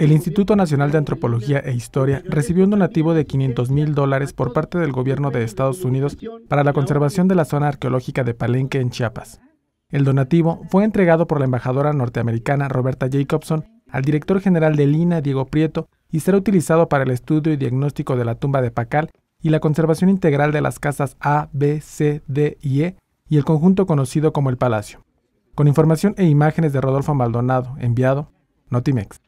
El Instituto Nacional de Antropología e Historia recibió un donativo de 500 mil dólares por parte del gobierno de Estados Unidos para la conservación de la zona arqueológica de Palenque en Chiapas. El donativo fue entregado por la embajadora norteamericana Roberta Jacobson al director general de Lina, Diego Prieto, y será utilizado para el estudio y diagnóstico de la tumba de Pacal y la conservación integral de las casas A, B, C, D y E y el conjunto conocido como el Palacio. Con información e imágenes de Rodolfo Maldonado, enviado, Notimex.